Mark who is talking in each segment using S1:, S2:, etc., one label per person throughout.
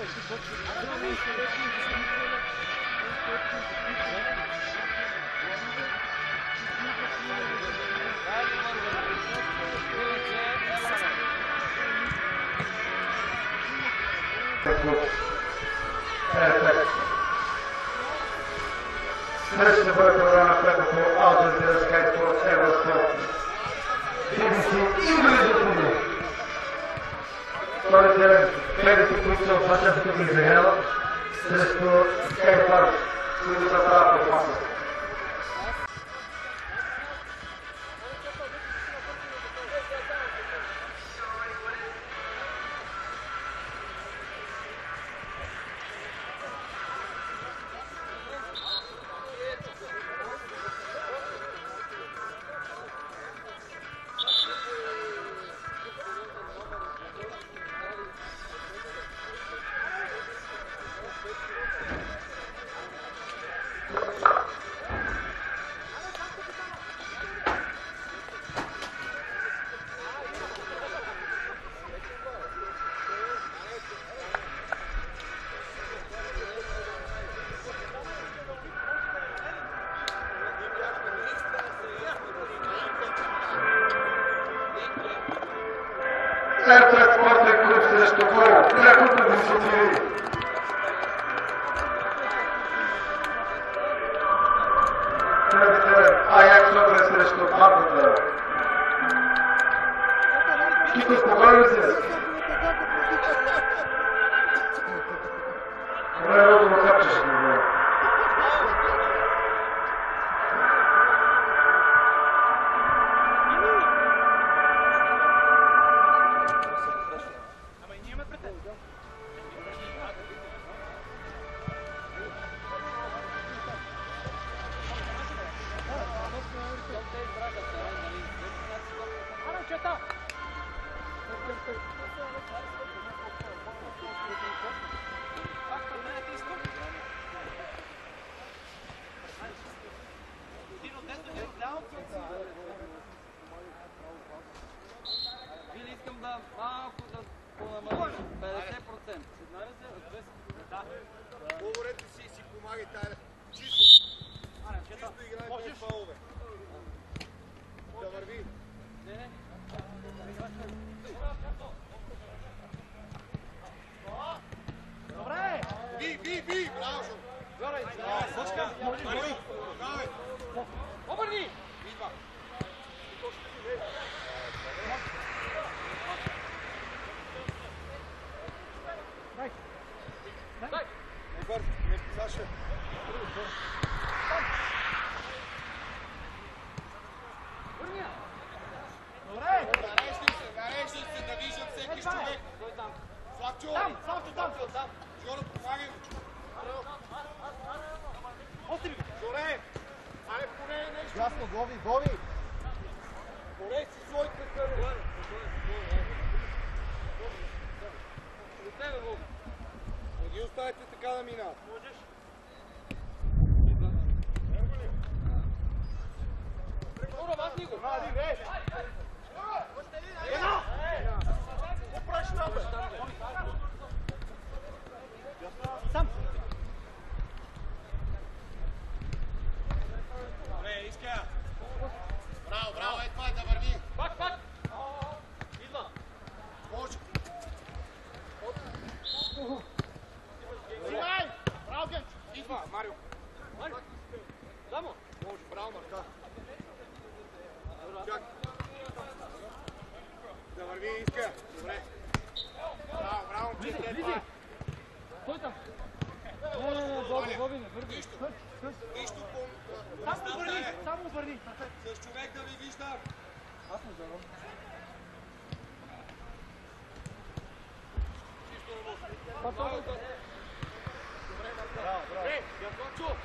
S1: Evet, evet. Sırasını böyle olarak bırakıp aldır biraz kayıt ol, sevaz ol. Birisi İngilizce Sonra sevaz credo que questo faccia finire, se questo è quasi, se non sarà per quanto. Кито, спокойно се. Добре,
S2: Ясно, гови, гови!
S3: Поне си свой кръка.
S4: До тебе, Бог!
S3: Не ги оставите така да минават.
S4: Можеш? Добро, ватни го!
S3: Ради, виж!
S4: Едно!
S3: Какво правиш там, бе? Браво, браво. Добре, Марко. Браво, браво. Ей, Янкончо!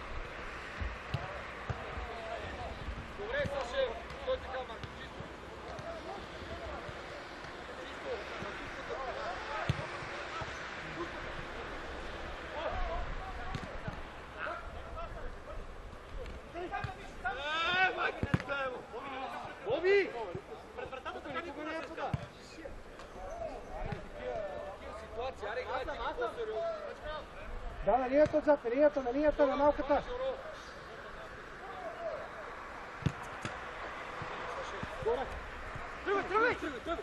S2: Да, на линията отзад, на линията, на линията, на малката.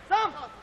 S3: Sam!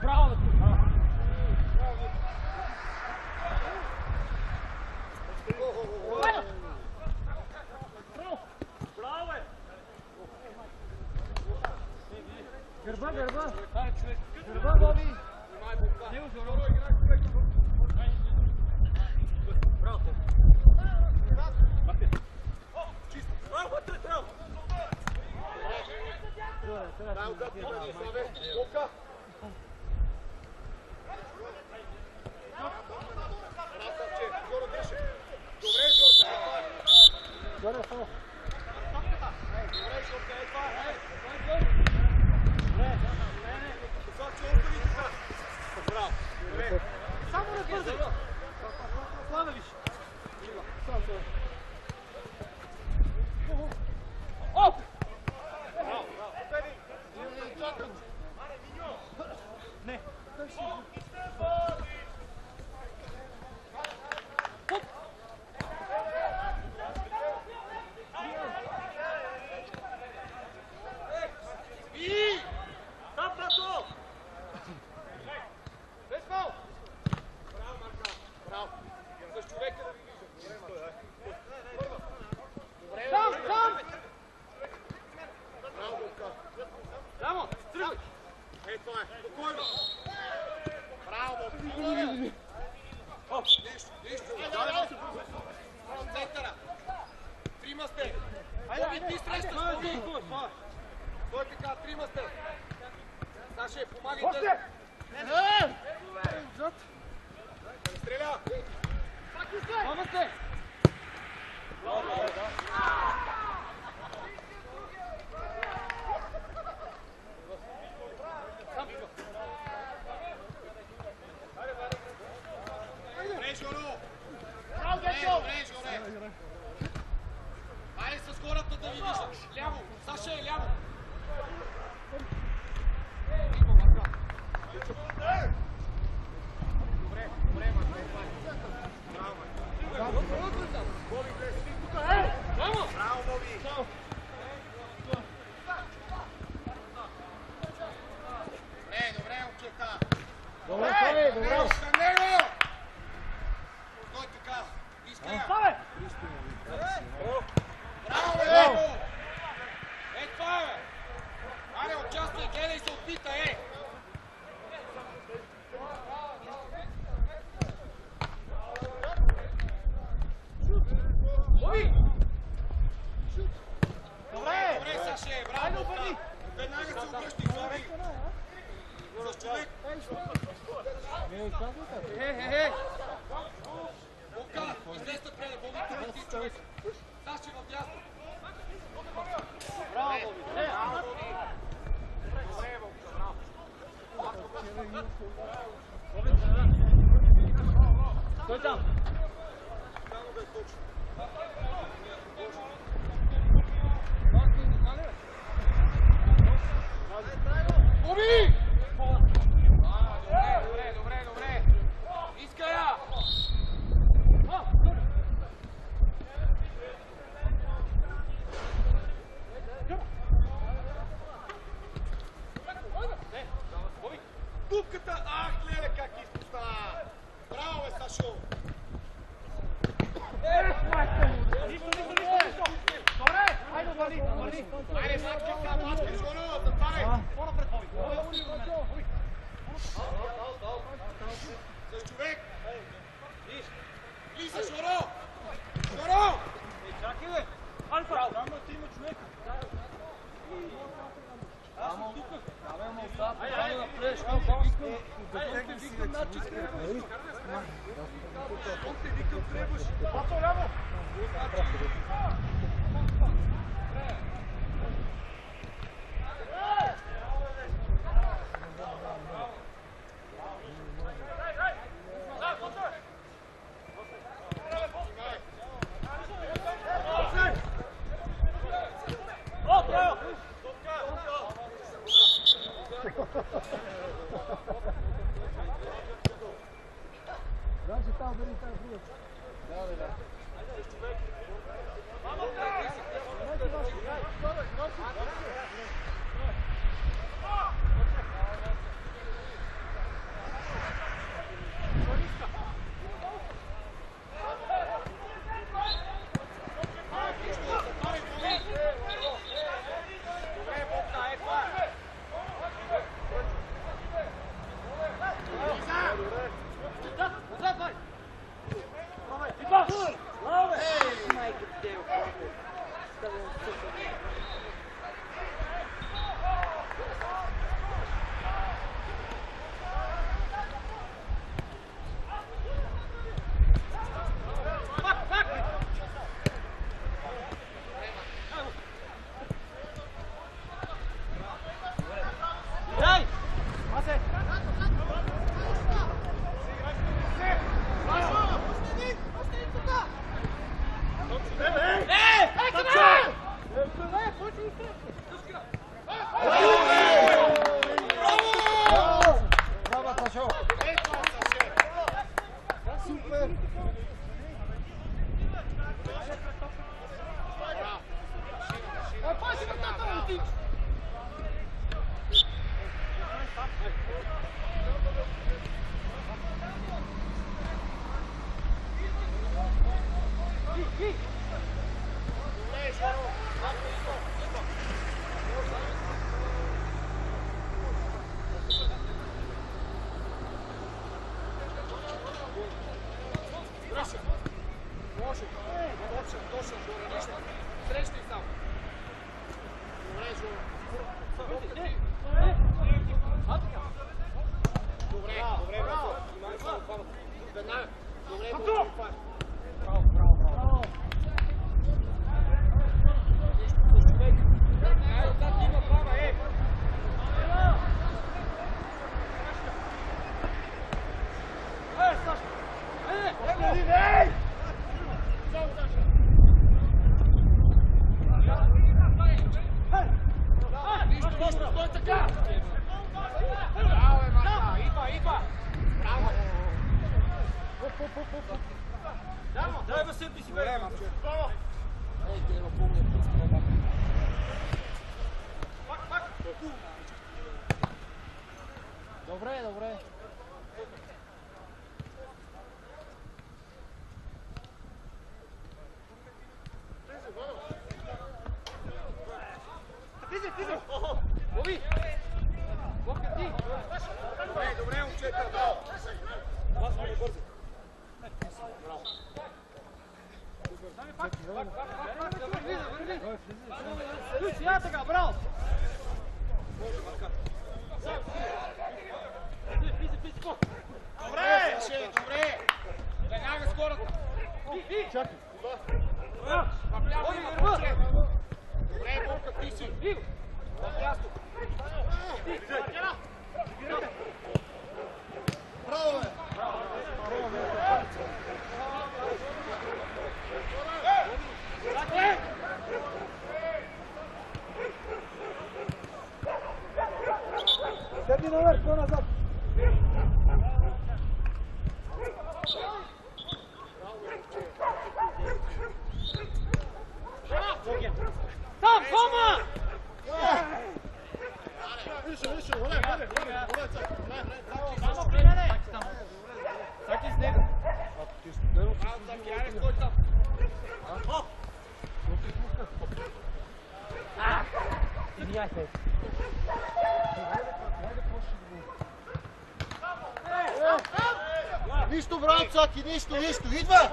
S3: Bravo! трима сте!
S2: Боби, ти
S3: срещаш Боби! Той е така, трима сте! Саше, помагайте!
S2: Още! Е!
S3: Стреля!
S2: Пак и
S3: сте! Боби
S2: сте!
S3: Добре, да! да видиш. Ляво, Саша е ляво. Е, е, добре, добре, Марко. Браво, Марко. Боби, влез. Браво! Браво,
S5: Боби!
S3: Браво!
S5: Добре, добре! Добре, добре!
S3: Кой така? Иска я! Излезте преди, Бобо, тук
S5: ти човек. Саши в дясно. 설정 точен, точен, горе, нещо. Срещай там. Добре, Жоро. Добре, добре, браво. Внимание, само хванат. Веднага. Добре, браво. Браво, браво, браво. Нещо, пощевек. Ай, отзад има пара, е. Нищо, нищо,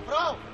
S4: palavrão!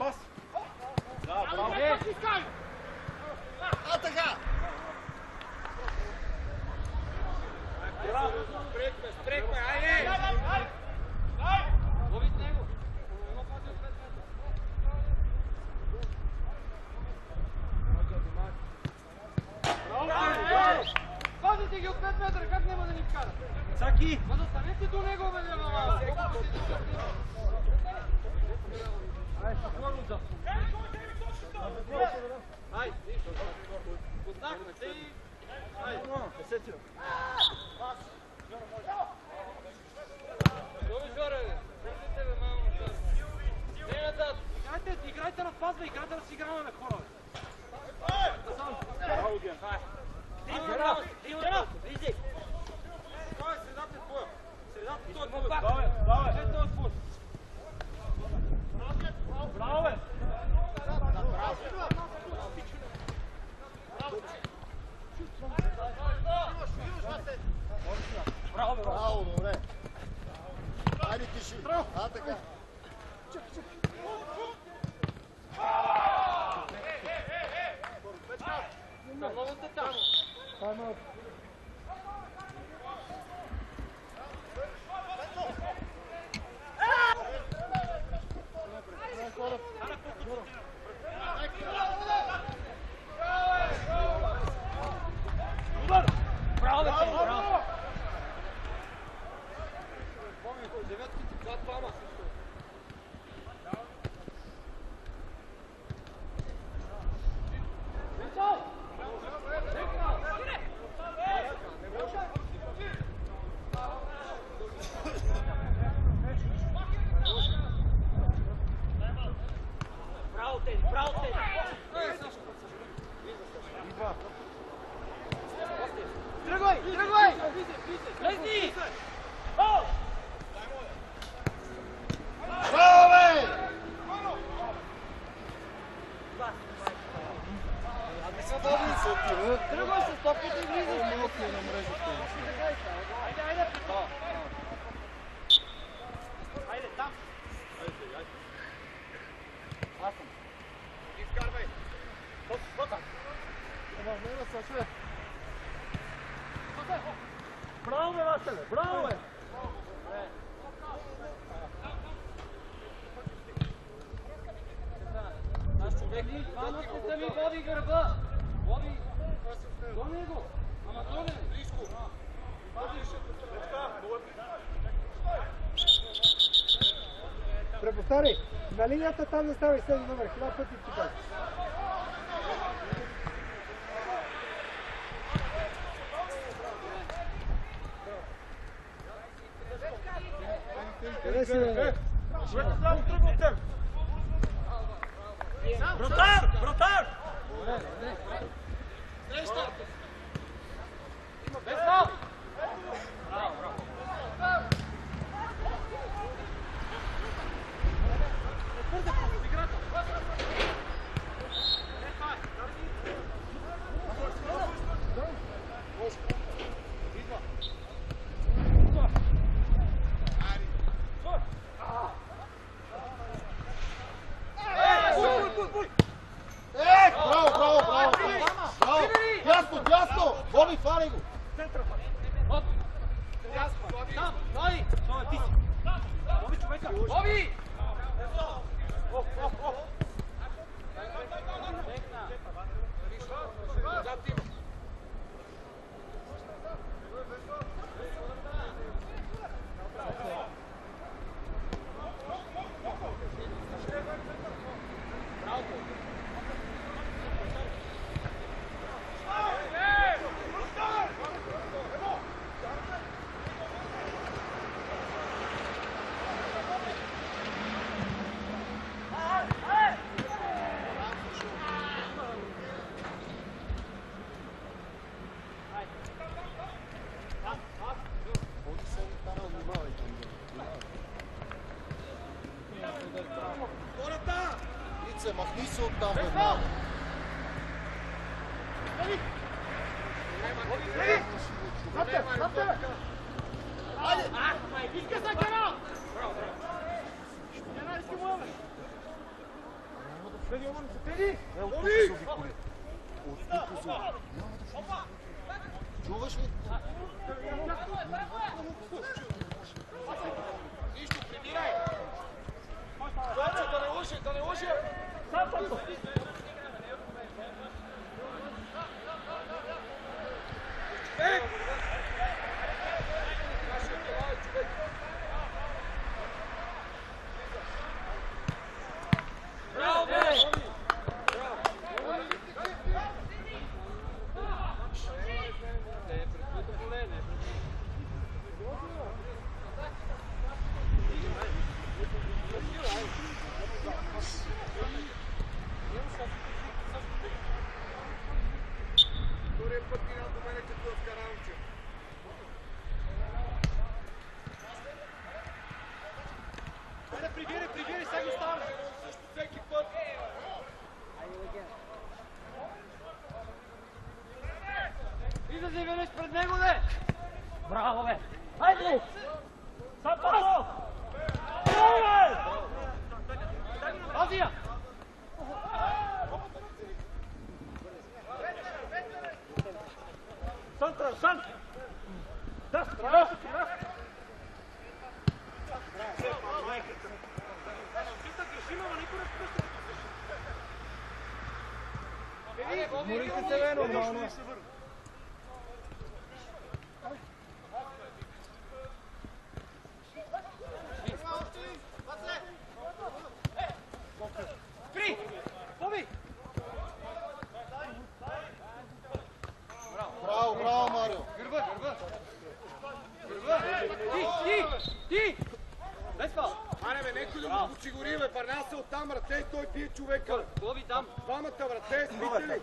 S2: Пас. Да, браво.
S3: А така!
S4: Спрекме, спрекме, айде! Лови с него. Едно пази от 5 метра. Пазите ги от 5 метра, как няма да ни вкарат?
S2: Саки!
S4: Ма заставете до него, бе, бе, бе. Бързите, бе, мамо. Не нататък. Играйте, играйте на пазва, играйте да си играме на хора, бе.
S2: Браво, Ген.
S4: Димон, Димон, Визи. Кой е средата е твоя? Средата той е твоя.
S2: Браво, бе, браво, бе.
S4: Е, той е твой.
S2: Браво, бе. Браво, бе, браво.
S3: Браво, добре! Айде, тиши! А така!
S4: Много сте там.
S2: Браво, бе, Сени, браво.
S4: Помни, деветките, това
S5: linha totalna stała
S4: i stała
S3: i stała i се
S4: отдавна. Чуваш ли? Нищо, прибирай! Да не лъжи, да не лъжи! 쌉 쌌어 sever onu. оттам, ръце, той бие човека.
S5: Глави там.
S4: Двамата, ръце, спите ли?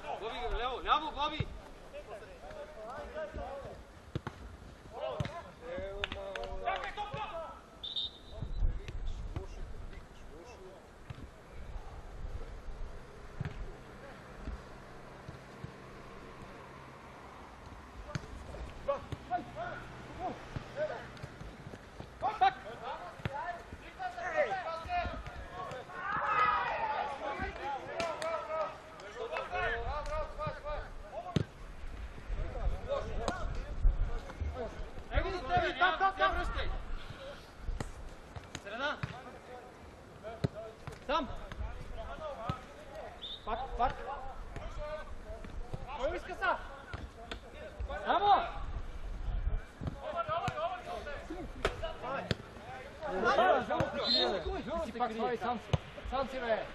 S3: Си пак слави сам си. Сам си, бе.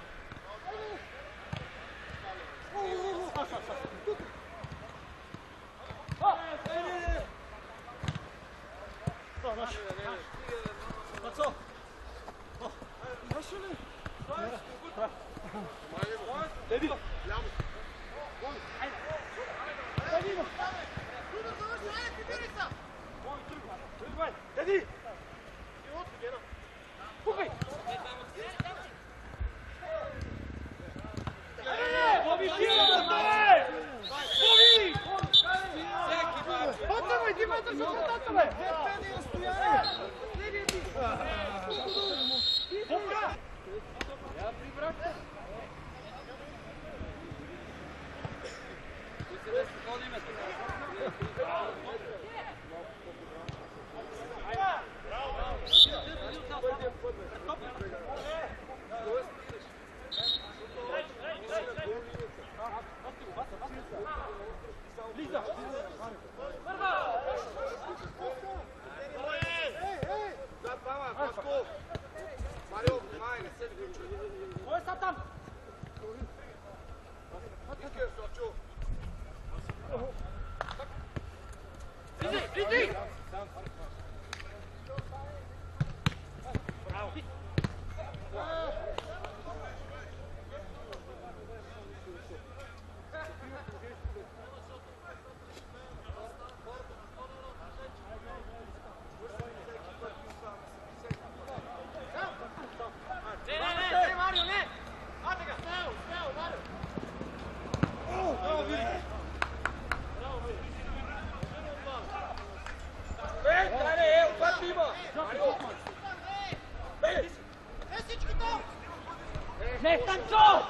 S4: Да, Иди! Не,
S5: Станчо!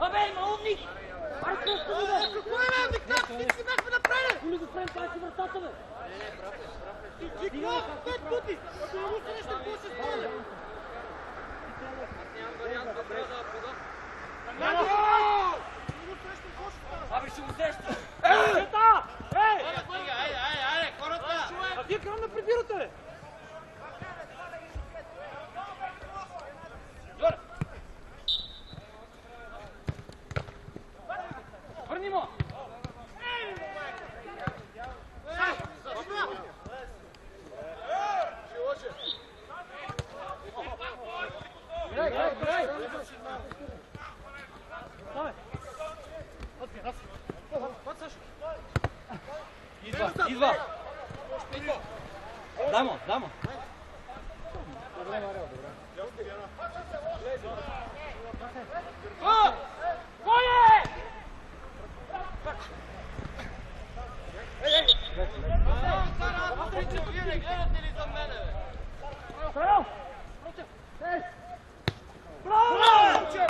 S5: Абе, има умник! Ай, просто го бе! Какво е, бе? Викнах, всички бяхме напред! Коли го спрем, пак си вратата, бе! Ти какво? Пет пъти! Ако не му се нещо, какво ще стане? Абе, ще го сеща! Чета! Ей! А вие крам да прибирате, бе! Върни му!
S3: Грай, грай, грай.
S5: Идва, идва! Дамо, дамо! О! Кой е? Браво! Браво!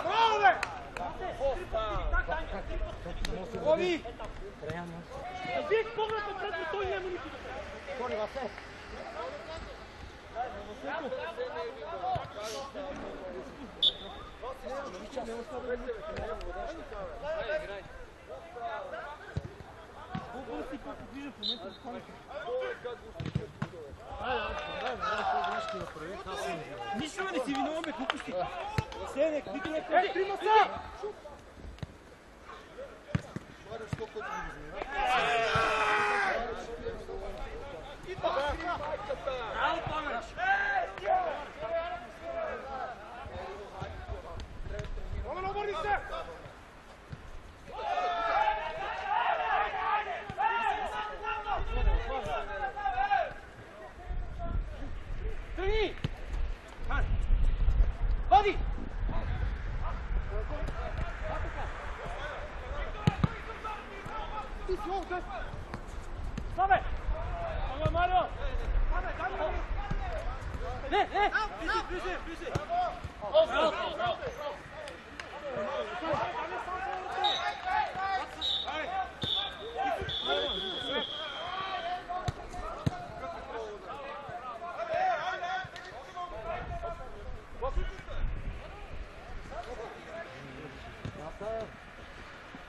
S5: Браво, бе! Ови! Вие поглед напред, но той няма никога. Нищо не си виновен, бе, глупости. Сенек, вики някакъв трима са! Браво, Памеш!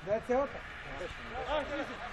S3: That's it.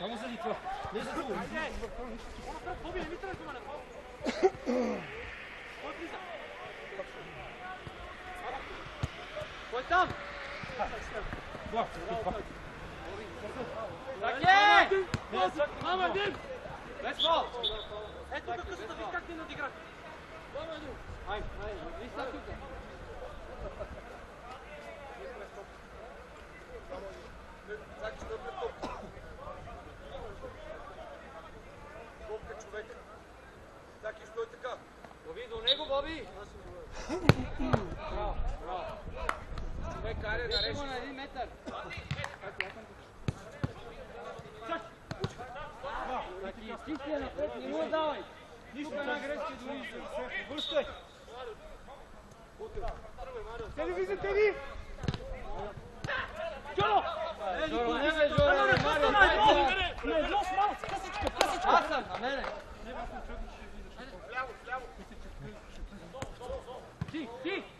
S3: Само заради това. Не за това.
S4: Поби, не ми тръгвай на това. Кой влиза? Кой там?
S3: Бах, бах.
S4: Так е! Мама, един! Без фал! Ето тук късата, виж как ни надиграх. Мама, един! Айде, айде,
S6: виж
S5: тук. Телевизия, телевизия! Ti,
S4: ti!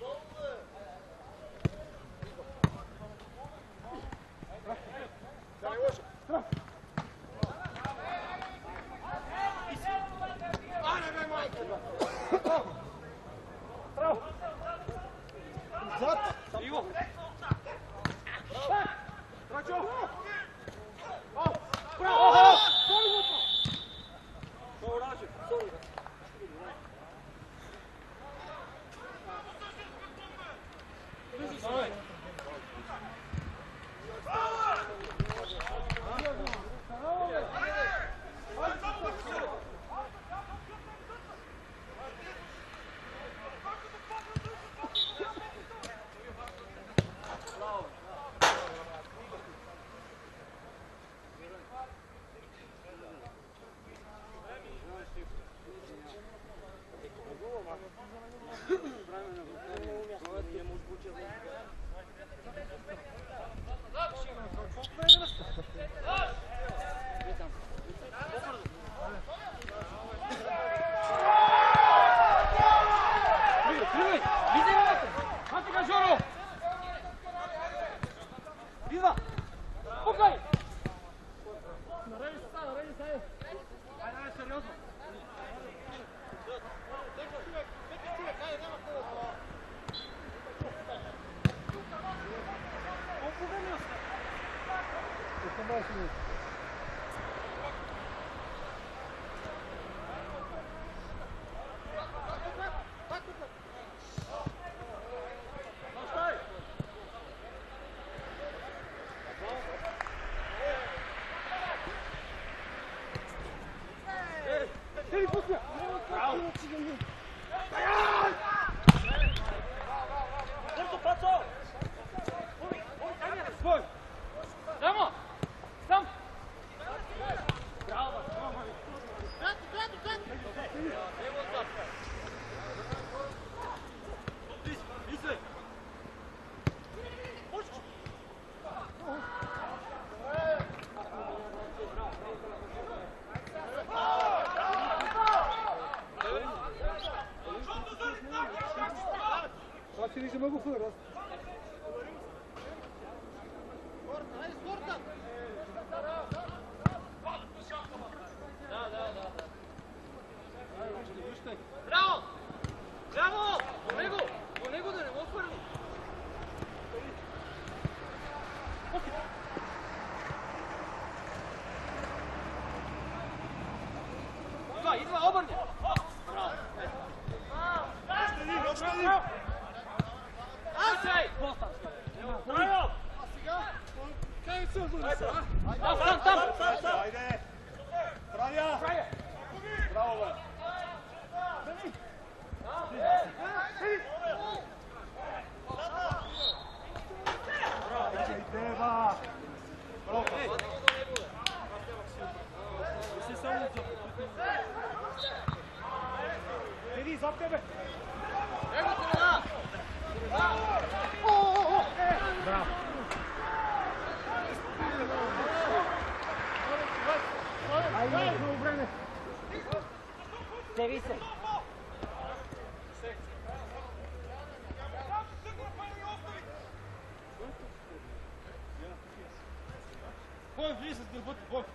S4: Qual é
S5: o juiz do futebol?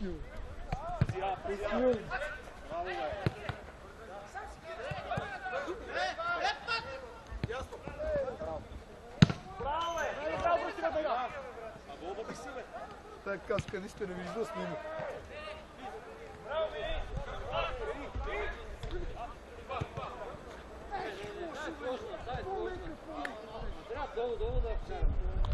S7: you. With
S5: you. Така, с
S4: къде ще не
S3: вижда с него.
S4: Трябва долу, долу да вкарам.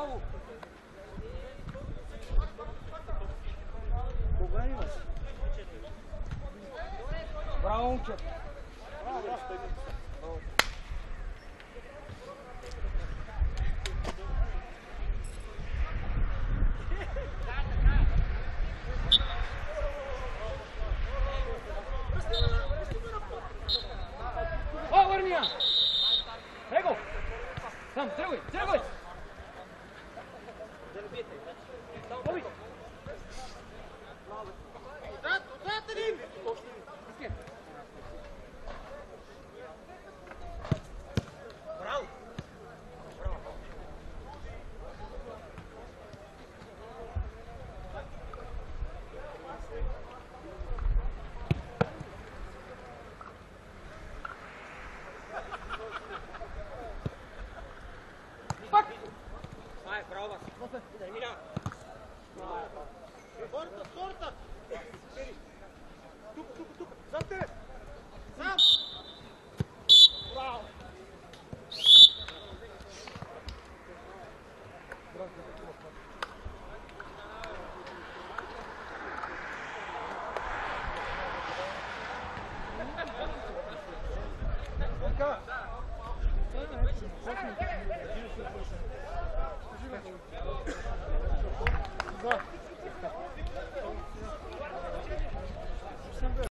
S4: Браво, браво!